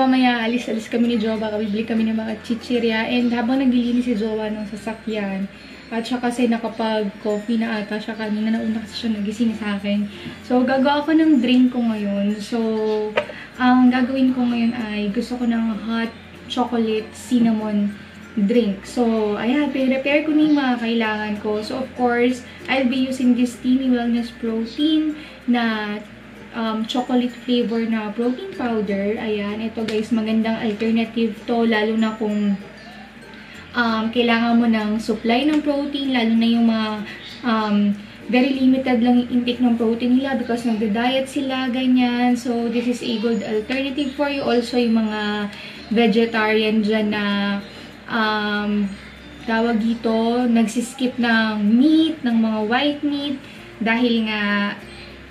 mamaya alis-alis kami ni Jowa, bibili kami ng mga chichirya and habang naglilinis si Jowa ng sasakyan at siya kasi nakapag-coffee na ata siya kanina, nauna kasi siya nagising sa akin. So gagawa ako ng drink ko ngayon. So ang gagawin ko ngayon ay gusto ko ng hot chocolate cinnamon drink. So, ayan, prepare ko na yung mga kailangan ko. So, of course, I'll be using this Teamy Wellness Protein na um, chocolate flavor na protein powder. Ayan, ito guys, magandang alternative to, lalo na kung um, kailangan mo ng supply ng protein, lalo na yung mga um, very limited lang yung intake ng protein nila because nagda-diet sila, ganyan. So, this is a good alternative for you. Also, yung mga vegetarian dyan na um, tawag dito, nagsiskip ng meat, ng mga white meat, dahil nga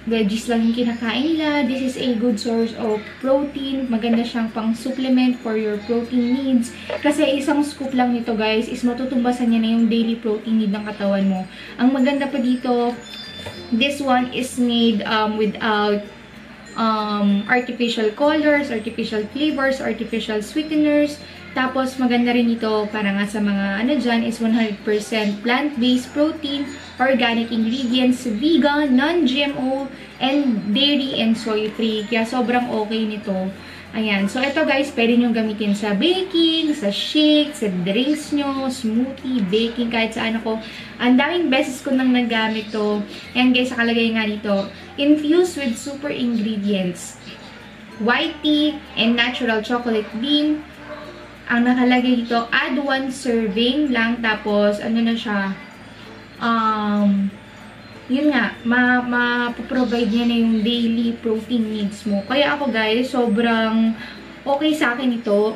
veggies lang yung kinakain nila. This is a good source of protein. Maganda siyang pang supplement for your protein needs. Kasi isang scoop lang nito guys is matutumbasan niya na yung daily protein need ng katawan mo. Ang maganda pa dito, this one is made um, without um, artificial colors, artificial flavors, artificial sweeteners. Tapos, maganda rin ito para nga sa mga ano dyan is 100% plant-based protein, organic ingredients, vegan, non-GMO, and dairy and soy-free. Kaya sobrang okay nito. Ayan. So, ito guys, pwede nyo gamitin sa baking, sa shake, sa drinks nyo, smoothie, baking, kahit saan ako. Ang daming beses ko nang nagamit to. Ayan guys, nakalagay nga dito. Infused with super ingredients. White tea and natural chocolate bean. Ang nakalagay dito, add one serving lang. Tapos, ano na siya, um, yun nga, ma-provide ma niya na yung daily protein needs mo. Kaya ako guys, sobrang okay sa akin ito.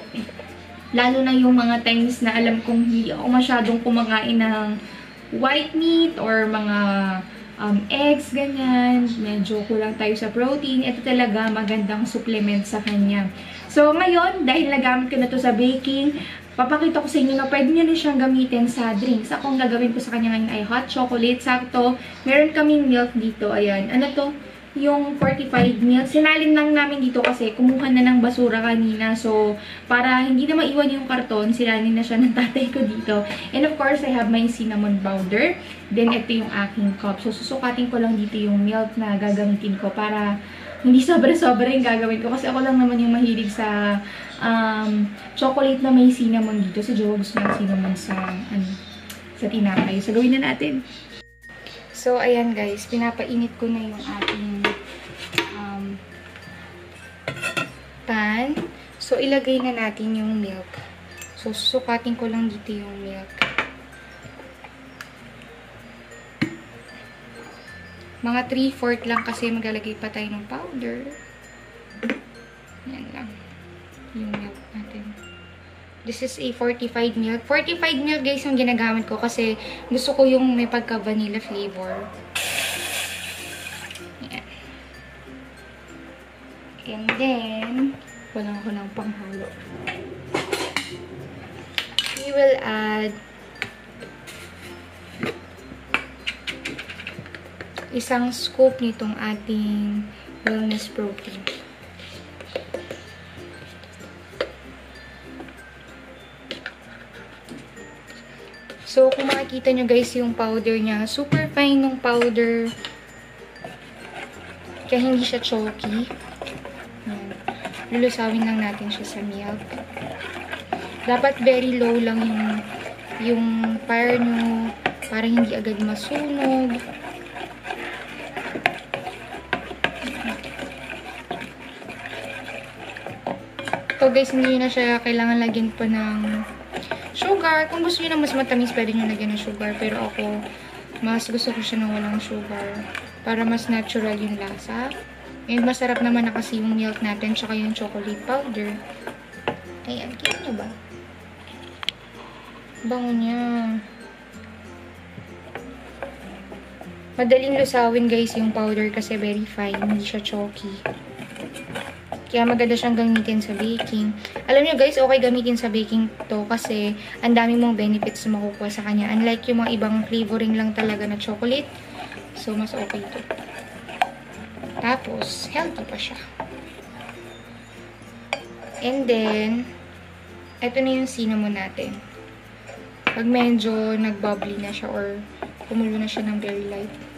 Lalo na yung mga times na alam kong hindi ako masyadong kumakain ng white meat or mga um, eggs, ganyan. Medyo kulang tayo sa protein. Ito talaga magandang supplement sa kanya. So, ngayon, dahil nagamit ko na to sa baking, papakita ko sa inyo na pwede nyo na siyang gamitin sa drinks. Ako, ang gagawin ko sa kanya ngayon ay hot chocolate. Sakto, meron kaming milk dito. Ayan. Ano to? Yung 45 milk. Sinalin lang namin dito kasi kumuha na ng basura kanina. So, para hindi na maiwan yung karton, sinalin na siya ng tatay ko dito. And of course, I have my cinnamon powder. Then, ito yung aking cup. So, susukatin ko lang dito yung milk na gagamitin ko para hindi sobra-sobra yung gagawin ko. Kasi ako lang naman yung mahilig sa um, chocolate na may cinnamon dito. Si Jowa gusto ng cinnamon sa, ano, sa tinapay. So, gawin na natin. So, ayan guys. Pinapainit ko na yung ating um, pan. So, ilagay na natin yung milk. So, susukatin ko lang dito yung milk. Mga 3-4 lang kasi maglalagay pa tayo ng powder. This is a fortified milk. Fortified milk, guys, yung ginagamit ko kasi gusto ko yung may pagka-vanilla flavor. Yan. And then, walang ko ng panghalo. We will add isang scoop nitong ating wellness protein. So, kung makikita nyo guys yung powder niya, super fine nung powder. Kaya hindi siya chalky. Yan. Lulusawin lang natin siya sa milk. Dapat very low lang yung, yung fire nyo para hindi agad masunog. So guys, hindi na siya kailangan lagyan pa ng sugar. Kung gusto niyo na mas matamis, pwede niyo lagyan ng sugar. Pero ako, Mas gusto ko siya ng walang sugar. Para mas natural yung lasa. And masarap naman na kasi yung milk natin tsaka yung chocolate powder. Ayan, kita nyo ba? Bango niya. Madaling lusawin guys yung powder kasi very fine. Hindi siya chalky. Kaya maganda siyang gamitin sa baking. Alam niyo guys, okay gamitin sa baking to kasi ang dami mong benefits na makukuha sa kanya. Unlike yung mga ibang flavoring lang talaga na chocolate. So, mas okay to. Tapos, healthy pa siya. And then, ito na yung cinnamon natin. Pag medyo nag-bubbly na siya or kumulo na siya ng very light.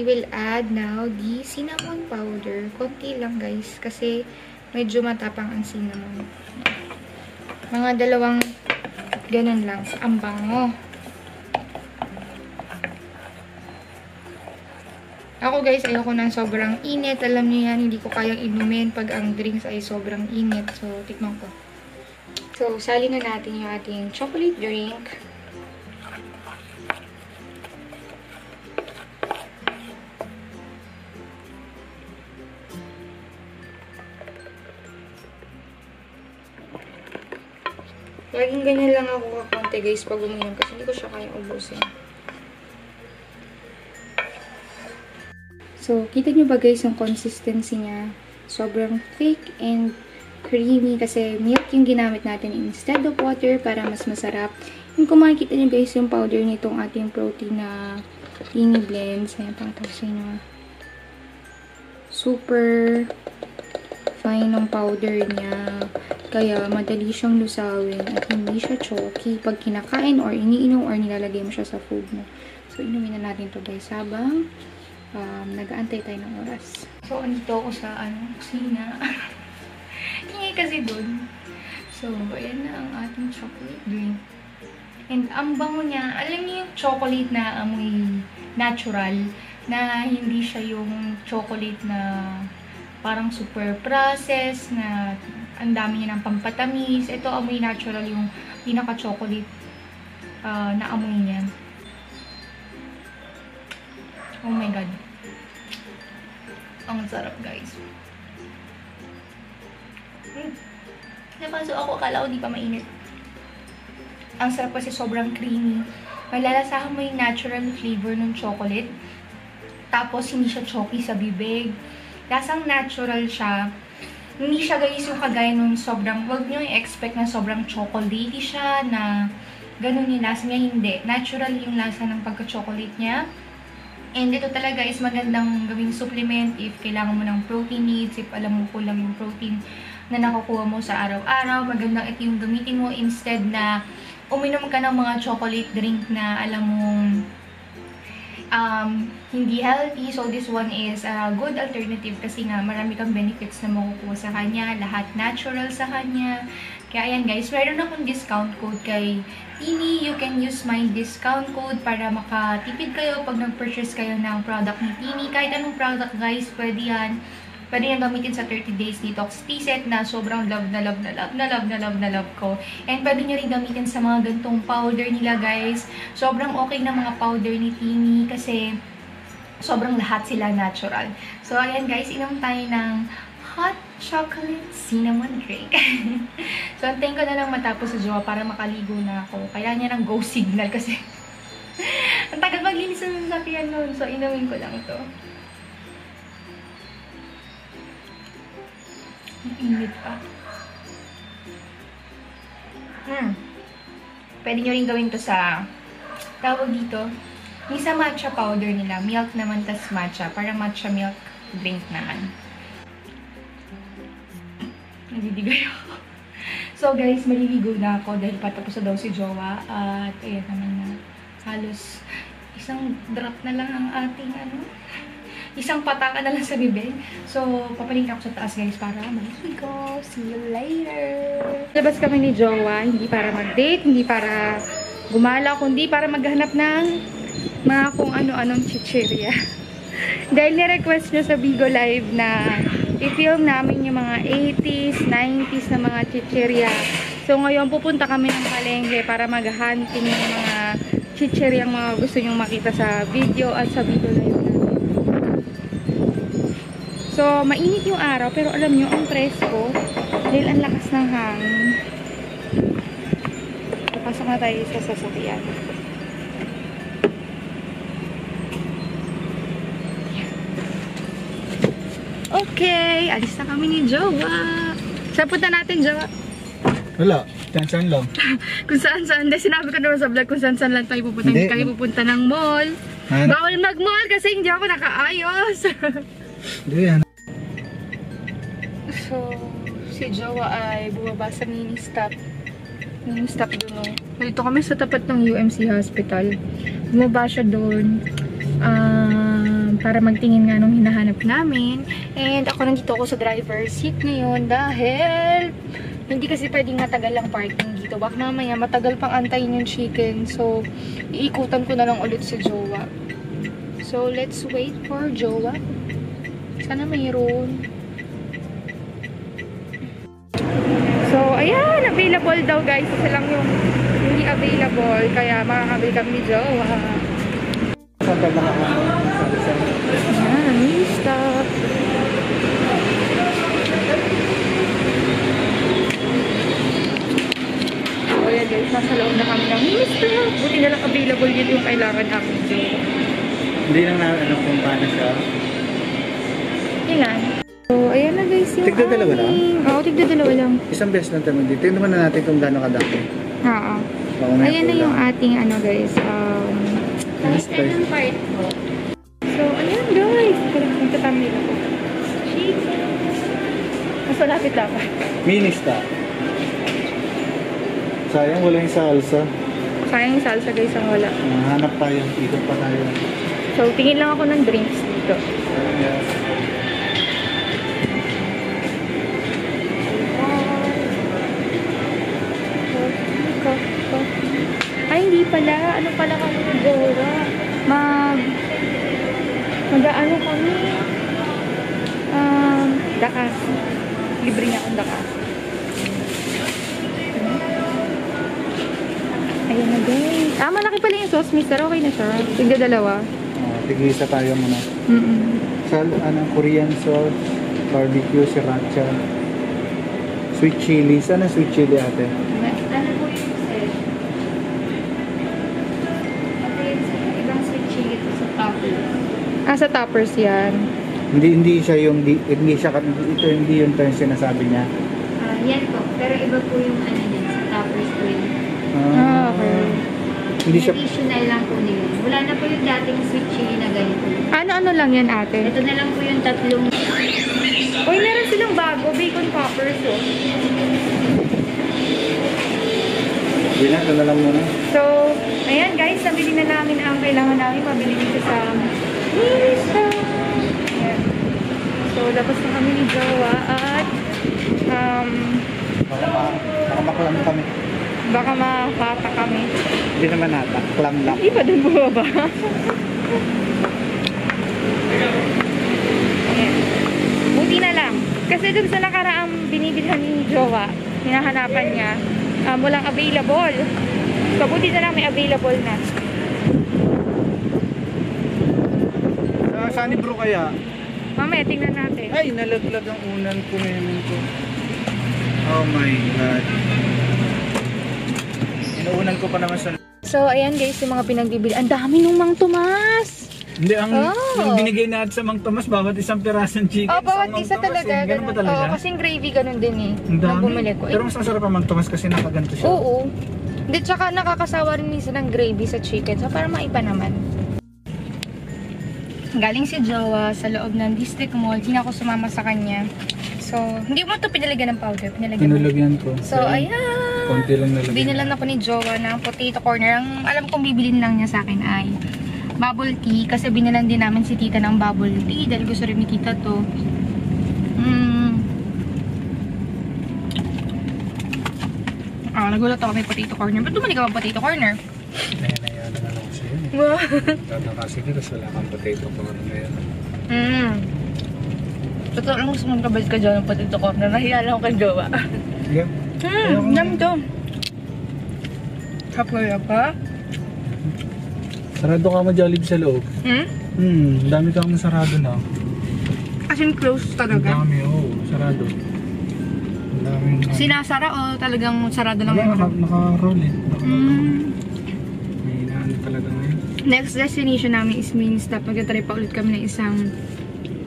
We will add now the cinnamon powder. Konti lang guys kasi medyo matapang ang cinnamon. Mga dalawang ganun lang. Ang bango. Ako guys, ayoko ng sobrang init. Alam niyo yan, hindi ko kayang inumin pag ang drinks ay sobrang init. So, tikman ko. So, sali na natin yung ating chocolate drink. Laging ganyan lang ako kakonti guys pag uminom kasi hindi ko siya kayang ubusin. So, kita nyo ba guys yung consistency niya? Sobrang thick and creamy kasi milk yung ginamit natin instead of water para mas masarap. Yung kung makikita nyo guys yung powder nitong ating protein na teeny blends. Ayan, pakita ko sa inyo. Super fine ng powder niya. Kaya, madali siyang lusawin at hindi siya chalky pag kinakain or iniinom or nilalagay mo siya sa food mo. So, inumin na natin to guys habang um, nag-aantay tayo ng oras. So, andito ako sa, ano, kusina. Ingay kasi dun. So, ayan na ang ating chocolate drink. And ang bango niya, alam niyo yung chocolate na amoy natural, na hindi siya yung chocolate na parang super processed, na ang dami niya ng pampatamis. Ito, amoy natural yung pinaka-chocolate uh, na amoy niya. Oh my God. Ang sarap, guys. Mm. Napaso ako, akala ko di pa mainit. Ang sarap kasi sobrang creamy. Malalasahan mo yung natural flavor ng chocolate. Tapos, hindi siya chalky sa bibig. Lasang natural siya. Hindi siya guys yung kagaya nung sobrang, wag nyo i-expect na sobrang chocolatey siya, na ganun yung lasa niya. Hindi. Natural yung lasa ng pagka-chocolate niya. And ito talaga is magandang gawing supplement if kailangan mo ng protein needs, if alam mo kulang yung protein na nakukuha mo sa araw-araw. Magandang ito yung gamitin mo instead na uminom ka ng mga chocolate drink na alam mong um, hindi healthy. So, this one is a good alternative kasi nga marami kang benefits na makukuha sa kanya. Lahat natural sa kanya. Kaya ayan guys, meron akong discount code kay Tini. You can use my discount code para makatipid kayo pag nag-purchase kayo ng product ni Tini. Kahit anong product guys, pwede yan. Pwede yan gamitin sa 30 days detox tea set na sobrang love na love na love na love na love na love ko. And pwede nyo rin gamitin sa mga gantong powder nila guys. Sobrang okay na mga powder ni Tini kasi sobrang lahat sila natural. So ayan guys, inom tayo ng hot chocolate cinnamon drink. so antayin ko na lang matapos sa jowa para makaligo na ako. Kailangan niya ng go signal kasi ang tagal maglinis ng sasakyan nun. So inumin ko lang to. Init pa. Hmm. Pwede nyo rin gawin to sa tawag dito. Yung sa matcha powder nila. Milk naman tas matcha. Para matcha milk drink naman. Nadidigay ako. So guys, maliligo na ako dahil patapos na daw si Jowa. At ayan naman na. Halos isang drop na lang ang ating ano isang pataka na lang sa bibig. So, papalinga ako sa taas guys para maligo. See you later! Labas kami ni Jowa, hindi para mag-date, hindi para gumala kundi para maghanap ng mga kung ano-anong chichirya. Dahil ni-request nyo sa Bigo Live na i-film namin yung mga 80s, 90s na mga chichirya. So ngayon pupunta kami ng palengke para mag-hunting ng mga chichiryang mga gusto nyong makita sa video at sa Bigo Live namin. So, mainit yung araw, pero alam nyo, ang presko, dahil ang lakas ng hangin. Papasok na tayo sa sasakyan. Okay, alis na kami ni Jowa. Saan punta natin, Jowa? Wala. Saan lang. Kung saan saan. Dahil sinabi ko naman sa vlog kung saan saan lang tayo pupunta. Hindi kami pupunta ng mall. Hanap. Bawal mag-mall kasi hindi ako nakaayos. Hindi, hanap. So, si Jowa ay bumaba sa mini-stop. Mini-stop doon, no? Dito kami sa tapat ng UMC Hospital. Bumaba siya doon um, para magtingin nga nung hinahanap namin. And ako nandito ako sa driver's seat ngayon dahil hindi kasi pwedeng matagal lang parking dito. Baka mamaya matagal pang antayin yung chicken. So, iikutan ko na lang ulit si Jowa. So, let's wait for Jowa. Sana mayroon. Ayan, available daw guys. Isa lang yung hindi available. Kaya makakabili kami ni Jowa. Ayan, mini stop. So, ayan guys, nasa loob na kami ng mini stop. Buti na lang available dito yung kailangan namin Jowa. Hindi lang namin alam kung paano siya. Ilan? Tigda dalawa lang? aming- Oo, tigda dalawa lang. Isang beses lang tayo dito. Tingnan naman natin kung gaano kadami. Oo. May Ayan na yung ating ano guys, um, Yes, guys. part po. So, ayan guys. Nagtatamil ako. Chicken. Mas malapit dapat. Mini stop. Sayang wala yung salsa. Sayang yung salsa guys ang wala. Hanap tayo. Ikot pa tayo. So, tingin lang ako ng drinks dito. Yeah. Ay, pala. Ano pala kami Dora? Mag... Mag-ano kami? Um, dakas. Libre niya akong dakas. Ayan na guys. Ah, malaki pala yung sauce, mister. Okay na siya. Tigda dalawa. Oh, tigisa tayo muna. Mm-mm. Sal, ano, Korean sauce, barbecue, sriracha, sweet chili. Saan ang sweet chili ate? Ano po yung Ah, sa toppers yan. Hindi hindi siya yung di, hindi siya ito hindi yung term sinasabi niya. Ah, yan po. Pero iba po yung ano din, sa toppers po yun. Ah, okay. Hindi siya Additional lang po nila. Wala na po yung dating sweet chili na ganito. Ano-ano lang yan, ate? Ito na lang po yung tatlong Uy, meron silang bago, bacon poppers, oh. Hindi na, ito na lang muna. So, ayan guys, nabili na namin ang kailangan namin mabili dito sa. Ayan. So, labas na kami ni Jowa at um, Baka, ma- baka maklam kami. baka makata kami. Hindi naman nata. Clam lang. Hindi pa dun bumaba. Ayan. Buti na lang. Kasi dun sa nakaraang binibilhan ni Jowa, hinahanapan niya, um, walang available. So, buti na lang may available na. Ni bro kaya? Mamaya, tingnan natin. Ay, nalaglag ang unan ko ngayon ko. Oh my God. Inuunan ko pa naman sa... So, ayan guys, yung mga pinagbibili. Ang dami nung Mang Tomas! Hindi, ang, Oh. ang binigay natin sa Mang Tomas, bawat isang pirasong chicken. Oh, bawat isa Tomas, talaga. eh. Ganun ba talaga? Oo, kasing gravy ganun din eh. ang dami. bumili ko. Eh, Pero mas masarap ang Mang Tomas kasi nakaganto siya. Oo. Hindi, tsaka nakakasawa rin minsan ng gravy sa chicken. So, para maiba naman. Galing si Jowa sa loob ng district mall. Hindi na ako sumama sa kanya. So, hindi mo ito pinalagyan ng powder. Pinalagyan. Pinalagyan ko. So, ayan. Konti lang nalagyan. Binilan ako ni Jowa ng potato corner. Ang alam kong bibilin lang niya sa akin ay bubble tea. Kasi binilan din namin si tita ng bubble tea. Dahil gusto rin ni tita to. Mm. Ah, nagulat ako may potato corner. Ba't bumalik ka potato corner? Ayan, Tataka kasi kasi wala kang potato corn ngayon. Mm. Totoo lang gusto mong kabalik ka dyan ng potato corner. Nahiya lang kay Jowa. Sige. Hmm, dami to. Kapoy pa? Sarado ka mo Jollibee sa loob. Hmm? Hmm, dami kang sarado na. As in close Ang talaga. dami, oo. sarado. Ang daming... Sinasara o talagang sarado lang Wala, naka, naka-roll eh. Naka, Mm. Next destination namin is mini stop. Magta-try pa ulit kami ng isang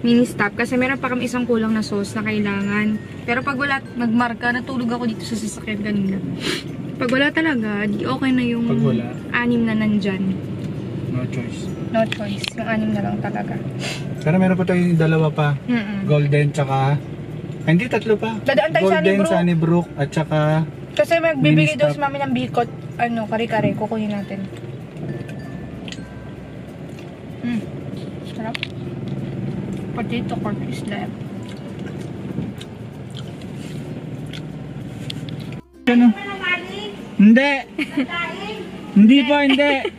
mini stop. Kasi meron pa kami isang kulang na sauce na kailangan. Pero pag wala, nagmarka, natulog ako dito sa sasakyan kanina. Pag wala talaga, di okay na yung Pag wala. anim na nandyan. No choice. No choice. Yung anim na lang talaga. Pero meron pa tayong dalawa pa. Mm-mm. Golden tsaka... Ay, hindi, tatlo pa. Dadaan tayo sa Golden, Sunnybrook. Sunnybrook, at tsaka... Kasi magbibigay daw si mami ng bikot, ano, kare-kare, kukunin natin. Mm. Sarap. Potato corn is left. Ano? Hindi! hindi pa, hindi!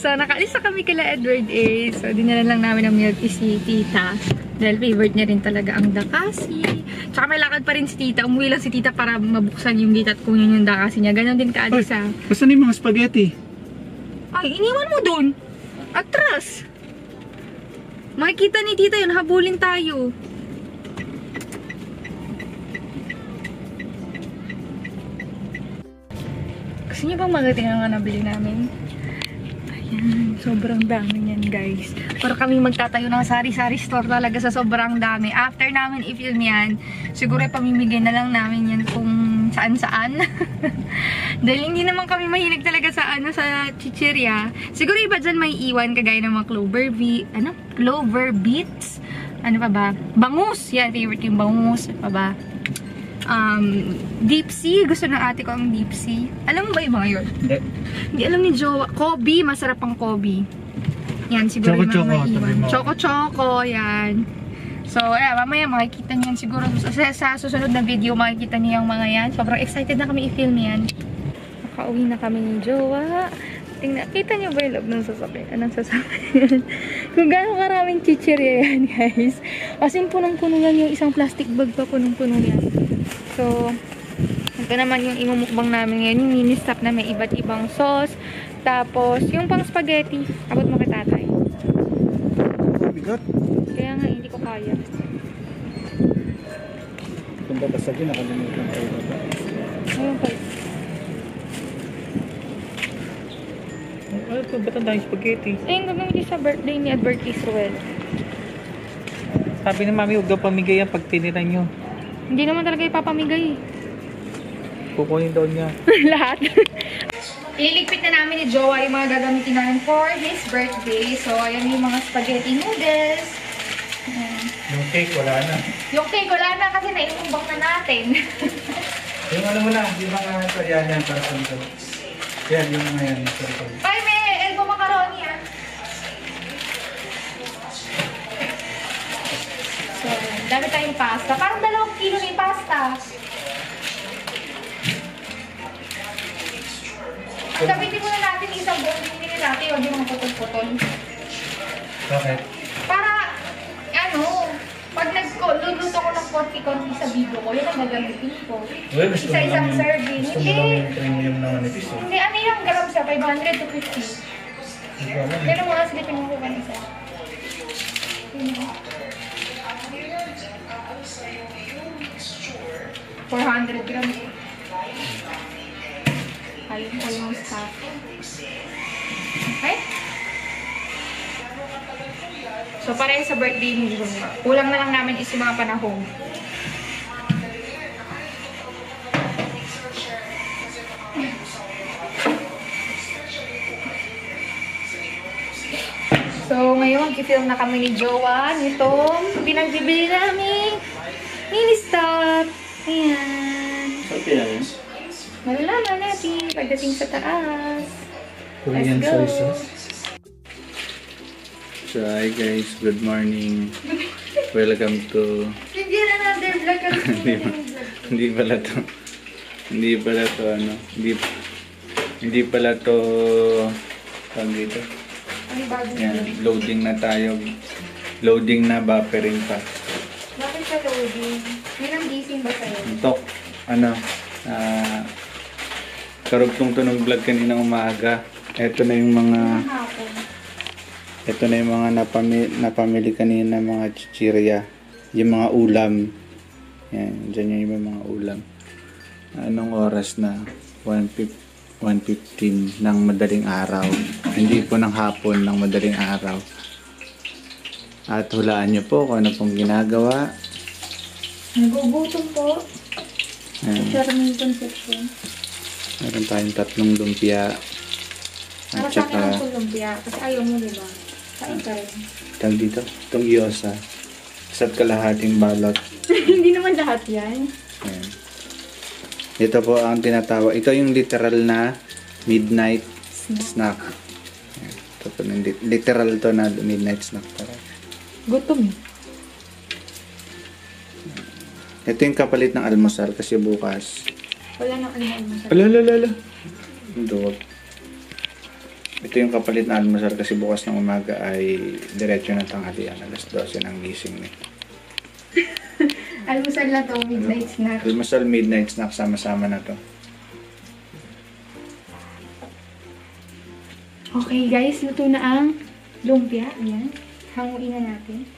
So, nakaalis na kami kila Edward A. So, dinala lang namin ng milk si tita. Dahil favorite niya rin talaga ang dakasi. Tsaka may lakad pa rin si tita. Umuwi lang si tita para mabuksan yung gate at kunin yung dakasi niya. Ganon din kaalis sa... basta na yung mga spaghetti? Ay, iniwan mo dun. Atras. Makikita ni tita yun. Habulin tayo. Gusto niyo bang magating ang nabili namin? Ayan, sobrang dami niyan guys. Para kami magtatayo ng sari-sari store talaga sa sobrang dami. After namin i-film yan, siguro pamimigay na lang namin yan kung saan-saan. Dahil hindi naman kami mahilig talaga sa ano sa chichirya. Siguro iba dyan may iwan kagaya ng mga clover be ano? Clover beets. Ano pa ba? Bangus! Yan, favorite yung bangus. Ano pa ba? Um, deep sea. Gusto ng ate ko ang deep sea. Alam mo ba yung mga yun? Hindi. Hindi alam ni Jowa. Kobe, masarap ang Kobe. Yan, siguro yung Choco-choco, mga maiwan. mo. Choco-choco, yan. So, ayan, mamaya makikita niyo yan siguro. Sa, sa susunod na video, makikita niyo yung mga yan. Sobrang excited na kami i-film yan. Nakauwi na kami ni Jowa. Tingnan, kita niyo ba yung loob ng sasakyan? Anong sasakyan? Kung gaano karaming chichirya yan, guys. As in, punong-puno yan yung isang plastic bag pa, punong-puno yan. So, ito naman yung imumukbang namin ngayon, yung mini stop na may iba't ibang sauce. Tapos, yung pang spaghetti. Abot mo babasagin, nakalimutan ko yung baba. Ayun kay. Ano ito? Ba't ang daming spaghetti? Ayun, gagawin sa birthday ni Edward Israel. Sabi ni mami, huwag daw pamigay yan pag tinitan nyo. Hindi naman talaga ipapamigay. Kukunin daw niya. Lahat. Ililigpit na namin ni Jowa yung mga gagamitin namin for his birthday. So, ayan yung mga spaghetti noodles. Yung cake, wala na. Yung cake, wala na kasi naiumbang na natin. Yung ano mo na, di ba nga ito, yan yan para sa ito. Yan, yung mga yan. Sorry, sorry. Ay, may elbow macaroni ah. So, dami tayong pasta. Parang dalawang kilo na yung pasta. Sabitin muna natin isang buong binili natin. Huwag yung mga putol-putol. Bakit? Para, ano, pag nag-luluto ko ng konti-konti sa video ko, yun ang gagamitin ko. Gusto mo Isa-isang lang- serving. Gusto mo Hindi. lang yung premium na manipis eh. Hindi, ano yung gram siya? 500 to 50. Hindi ko alam eh. Pero mga silipin mo ko ba isa? Four hundred grams. Ayun, almost half. Okay? So, pareho sa birthday ni June. Kulang na lang namin is yung mga panahon. So, ngayon, mag-film na kami ni Jowa nitong pinagbibili namin mini stop. Ayan. Okay lang yun. Malalaman natin pagdating sa taas. Korean Let's go. soy sauce. So, hi guys. Good morning. Welcome to... Hindi na another vlog kasi Hindi pala to. Hindi pala to ano. Hindi Hindi pala to tawag dito. Ang Yan, loading na tayo. Loading na buffering pa. Bakit sa loading? May nang gising ba sa'yo? Tok, ano, ah, karugtong to ng vlog kanina umaga. Ito na yung mga, Ang hapon. Ito na yung mga napamili, napamili kanina mga chichirya. Yung mga ulam. Yan, dyan yung mga ulam. Anong oras na? 1.15 1.15 ng madaling araw. Hindi po ng hapon, ng madaling araw. At hulaan nyo po kung ano pong ginagawa. Nagugutom po. Ayan. Charming conception. Meron tayong tatlong lumpia. Para At sa akin ang lumpia. Kasi ayaw mo, di ba? Rin. tag dito, itong gyoza. Isa't kalahating balot. Hindi naman lahat yan. Ayan. Ito po ang tinatawag. Ito yung literal na midnight snack. Ayan. Ito po yung lit- literal to na midnight snack. Tara. Gutom. Ito yung kapalit ng almusal kasi bukas. Wala na sa Ala, ala, ala, ala. Duwag. Ito yung kapalit na almusal kasi bukas ng umaga ay diretso ng tanghalian. Alas 12 ng gising ni. Almusal na to, midnight snack. Almusal, midnight snack, sama-sama na to. Okay guys, luto na ang lumpia. Ayan. Hanguin na natin.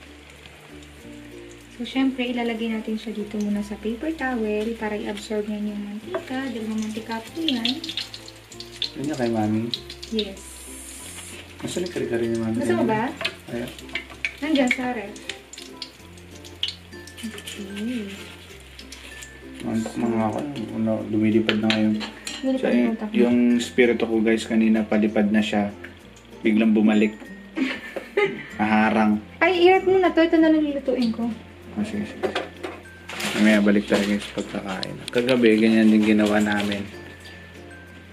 So, syempre, ilalagay natin siya dito muna sa paper towel para i-absorb niya yung mantika. May mantika po yan. Yung kay mami. Yes. Nasaan yung kari-kari ni mami? Gusto mo ba? Ayan. Nandyan sa ref. Okay. Mga, mga ano, lumilipad na ngayon. So, Nilipad yung, mo yung spirito ko guys kanina palipad na siya. Biglang bumalik. Naharang. Ay, irat mo na to. Ito na lang ko. Oh, sige, sige. Mamaya balik tayo guys pagkakain. Kagabi, ganyan din ginawa namin.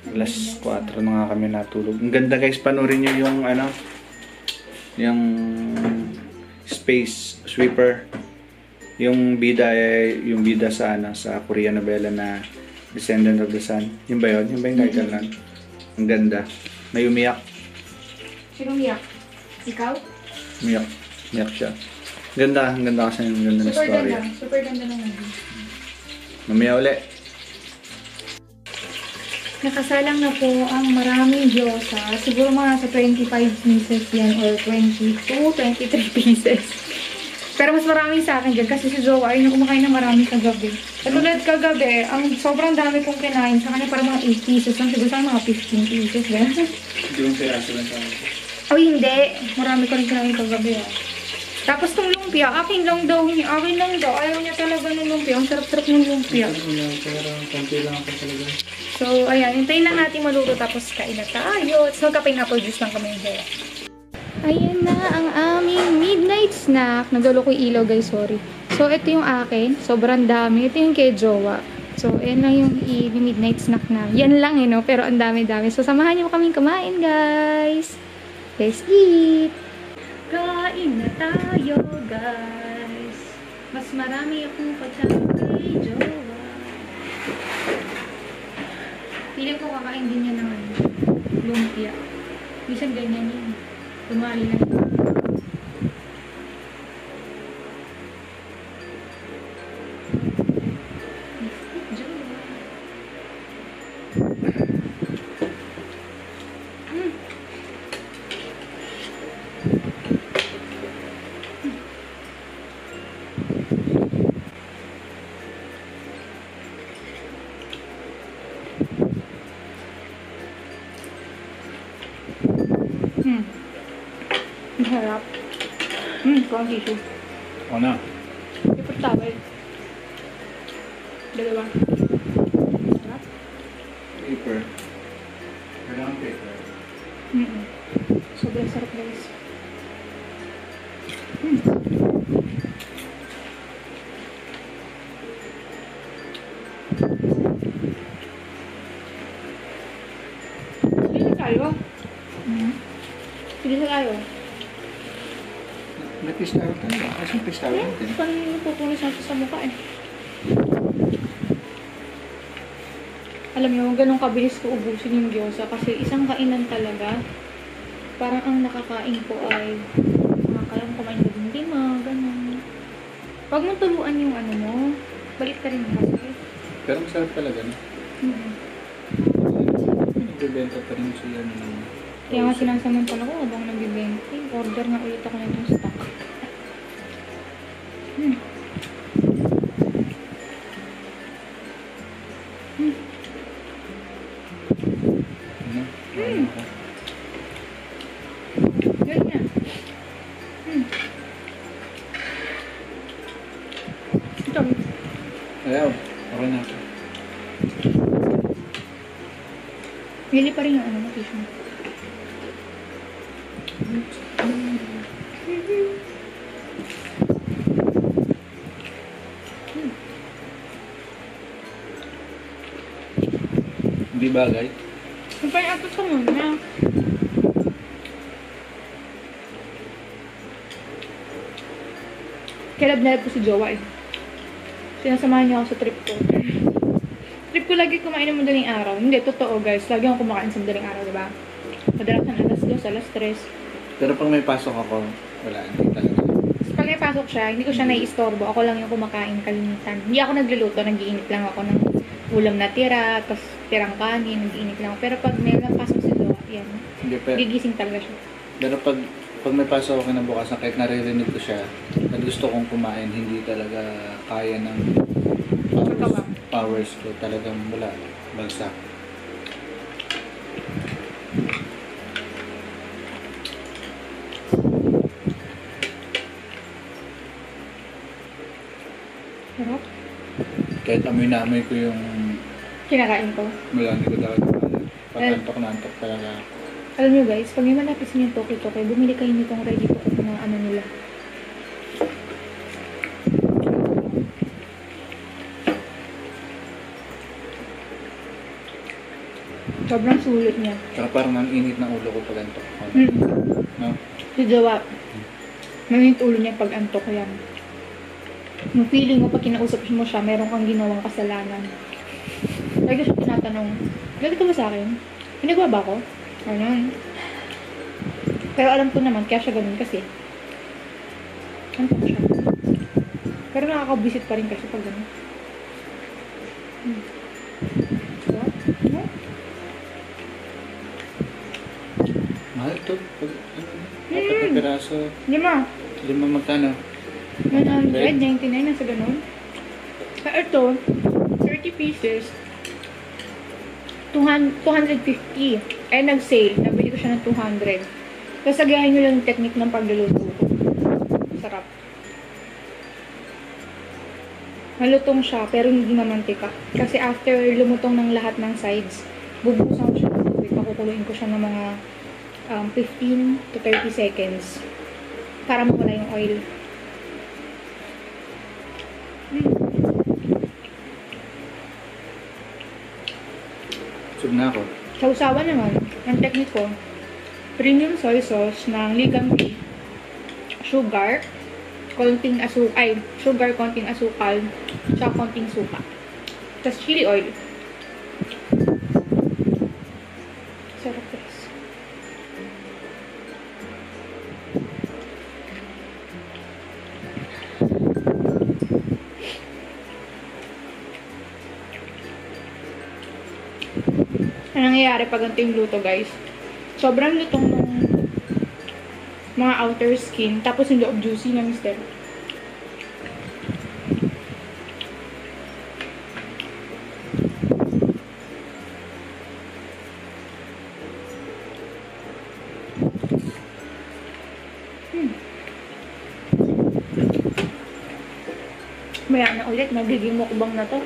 Alas 4 na nga kami natulog. Ang ganda guys, panoorin nyo yung ano, yung Space Sweeper. Yung bida, eh, yung bida sa ano, sa Korean novela na Descendant of the Sun. Yun ba yun? Yun ba yung title nun? Ang ganda. May umiyak. Sino umiyak? Ikaw? Umiyak. Umiyak siya. Ganda, ang ganda kasi yung ganda na Super story. ganda. Super ganda naman. Mamaya uli. Nakasalang na po ang maraming diyosa. Siguro mga sa 25 pieces yan or 22, 23 pieces. Pero mas marami sa akin dyan kasi si Jowa ay kumakain ng marami kagabi. At ulit kagabi, ang sobrang dami kong kinain sa kanya parang mga 8 pieces lang. Siguro sa mga 15 pieces. Hindi mo kaya sila sa O hindi. Marami ko rin kinain kagabi ah. Tapos tong lumpia, akin lang daw niya. Akin lang daw. Ayaw niya talaga ng lumpia. Ang sarap-sarap ng lumpia. Pero konti lang ako talaga. So, ayan. Hintayin lang natin maluto tapos kain na tayo. Tapos magkaping apple juice lang kami dyan. Ayan na ang aming midnight snack. Nagalo ko yung ilaw guys, sorry. So, ito yung akin. Sobrang dami. Ito yung kay Jowa. So, ayan lang yung midnight snack na. Yan lang eh, no? Pero ang dami-dami. So, samahan niyo kaming kumain, guys. Let's eat! Kain na tayo, guys. Mas marami akong pagkain kay Jowa. Piling ko kakain din niya ng lumpia. Minsan ganyan yun. Tumali lang. Hmm, kung tissue. O na. Niyo, ganun kabilis ko ubusin yung gyoza kasi isang kainan talaga. Parang ang nakakain ko ay nakakalang kumain ng lima, ganun. Huwag mong tuluan yung ano mo, balik ka rin kasi. Pero masarap talaga, no? Mm. Nagbebenta pa rin siya ng... Kaya nga sinasamantala ko habang nagbibenta. Order nga ulit ako nitong stock. Hmm. Hindi bagay. Magpanatot ka muna. Kalab na po si Jowa eh. Sinasamahan niya ako sa trip ko. trip ko lagi kumain ng madaling araw. Hindi, totoo guys. Lagi ako kumakain sa madaling araw, diba? Madalas ng alas 2, alas 3. Pero pag may pasok ako, wala. Hindi talaga. Pag may pasok siya, hindi ko siya nai-istorbo. Ako lang yung kumakain kalimitan. Hindi ako nagluluto, nag-iinit lang ako ng ulam na tira, tapos tirang kanin, nag-iinit lang. Pero pag may napasok si Jowa, yan. Hindi, pero, Gigising talaga siya. pero pag pag may pasok ako kinabukasan, kahit naririnig ko siya, at gusto kong kumain, hindi talaga kaya ng powers, powers ko. Talagang wala. Bagsak. Sarap. Kahit amoy na amoy ko yung Kinakain ko. wala, hindi ko talaga kaya. Pag antok na antok talaga ako. Alam nyo guys, pag may malapit sa inyo toki-toki, bumili kayo nitong ready to cook na ano nila. Sobrang sulit niya. Tsaka parang ang init ng ulo ko pag antok ako. Mm. No? Si Jawa, mainit ulo niya pag antok yan. Yung feeling mo pag kinausap mo siya, meron kang ginawang kasalanan. Lagi siya tinatanong, galit ka ba sa akin? Pinagawa ba ako? Ganun. Pero alam ko naman, kaya siya ganun kasi. Antok siya. Pero nakakabisit pa rin kasi pag ganun. Hmm. Diba? Diba? Mahal to. Pag, ano, apat na piraso. Lima. Lima magkano? 199 na sa ganun. Ito, 30 pieces, 200, 250. Eh, nag-sale. Nabili ko siya ng 200. Tapos sagahin nyo lang yung technique ng pagluluto. Sarap. Malutong siya, pero hindi mamantika. Kasi after lumutong ng lahat ng sides, bubusan ko siya ng tubig. Pakukuluin ko siya ng mga um, 15 to 30 seconds para mawala yung oil. Sub na ako. Sa usawa naman, ang technique ko, premium soy sauce ng Ligam Tea, sugar, konting asukal, ay, sugar, konting asukal, tsaka konting suka. Tapos chili oil. Nangyayari pag ganito yung luto, guys. Sobrang lutong ng mga outer skin, tapos yung loob juicy na mister. Hmm. Maya na ulit, magiging mukbang na to.